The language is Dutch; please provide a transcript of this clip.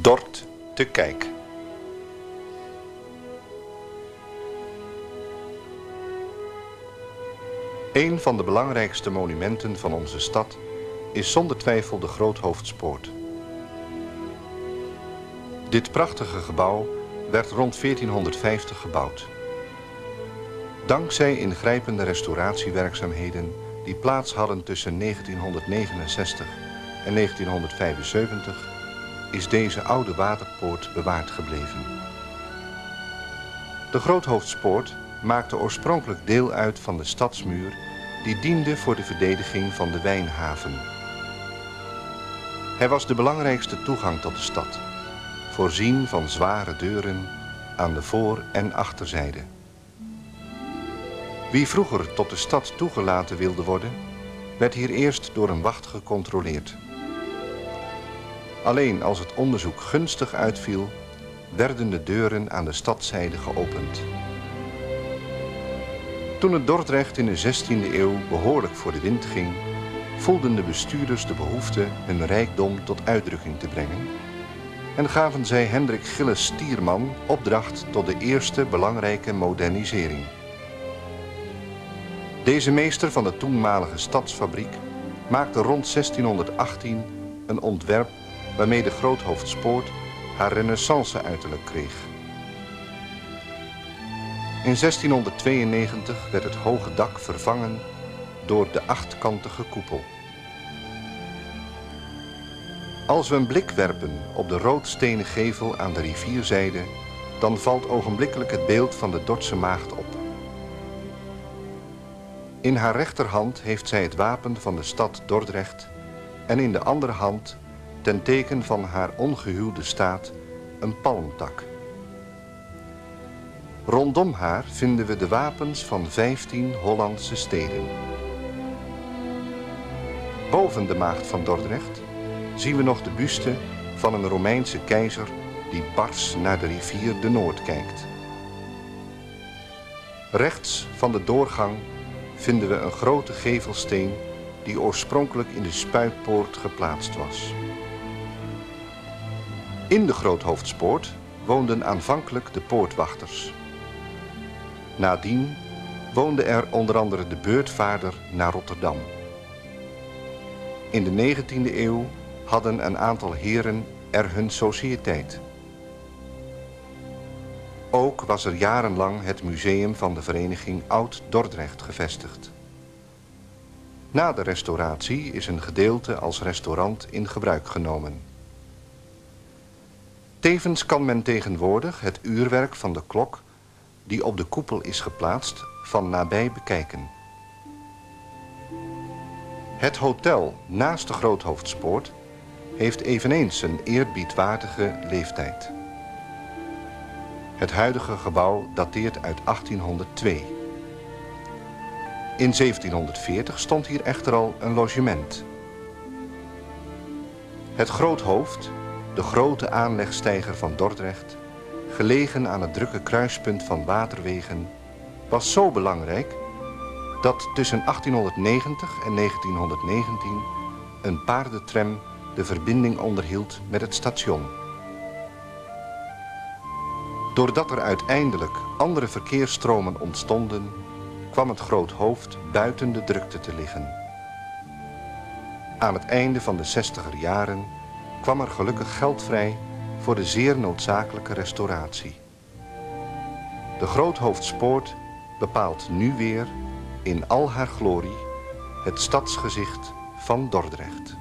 Dort te Kijk. Een van de belangrijkste monumenten van onze stad is zonder twijfel de Groothoofdspoort. Dit prachtige gebouw werd rond 1450 gebouwd. Dankzij ingrijpende restauratiewerkzaamheden die plaats hadden tussen 1969 en 1975 is deze oude waterpoort bewaard gebleven. De Groothoofdspoort maakte oorspronkelijk deel uit van de stadsmuur die diende voor de verdediging van de wijnhaven. Hij was de belangrijkste toegang tot de stad, voorzien van zware deuren aan de voor- en achterzijde. Wie vroeger tot de stad toegelaten wilde worden, werd hier eerst door een wacht gecontroleerd. Alleen als het onderzoek gunstig uitviel, werden de deuren aan de stadzijde geopend. Toen het Dordrecht in de 16e eeuw behoorlijk voor de wind ging, voelden de bestuurders de behoefte hun rijkdom tot uitdrukking te brengen en gaven zij Hendrik Gilles Stierman opdracht tot de eerste belangrijke modernisering. Deze meester van de toenmalige stadsfabriek maakte rond 1618 een ontwerp waarmee de Groothoofdspoort haar renaissance uiterlijk kreeg. In 1692 werd het hoge dak vervangen door de achtkantige koepel. Als we een blik werpen op de roodstenen gevel aan de rivierzijde, dan valt ogenblikkelijk het beeld van de Dordtse maagd op. In haar rechterhand heeft zij het wapen van de stad Dordrecht en in de andere hand, ten teken van haar ongehuwde staat, een palmtak. Rondom haar vinden we de wapens van 15 Hollandse steden. Boven de maagd van Dordrecht zien we nog de buste van een Romeinse keizer die bars naar de rivier de Noord kijkt. Rechts van de doorgang vinden we een grote gevelsteen die oorspronkelijk in de spuitpoort geplaatst was. In de Groothoofdspoort woonden aanvankelijk de poortwachters. Nadien woonde er onder andere de beurtvaarder naar Rotterdam. In de 19e eeuw hadden een aantal heren er hun sociëteit. Ook was er jarenlang het museum van de vereniging Oud-Dordrecht gevestigd. Na de restauratie is een gedeelte als restaurant in gebruik genomen. Tevens kan men tegenwoordig het uurwerk van de klok die op de koepel is geplaatst van nabij bekijken. Het hotel naast de Groothoofdspoort heeft eveneens een eerbiedwaardige leeftijd. Het huidige gebouw dateert uit 1802. In 1740 stond hier echter al een logement. Het Groothoofd, de grote aanlegstijger van Dordrecht, gelegen aan het drukke kruispunt van waterwegen, was zo belangrijk dat tussen 1890 en 1919 een paardentram de verbinding onderhield met het station. Doordat er uiteindelijk andere verkeersstromen ontstonden, kwam het groot hoofd buiten de drukte te liggen. Aan het einde van de zestiger jaren kwam er gelukkig geld vrij voor de zeer noodzakelijke restauratie. De Groothoofdspoort bepaalt nu weer in al haar glorie het stadsgezicht van Dordrecht.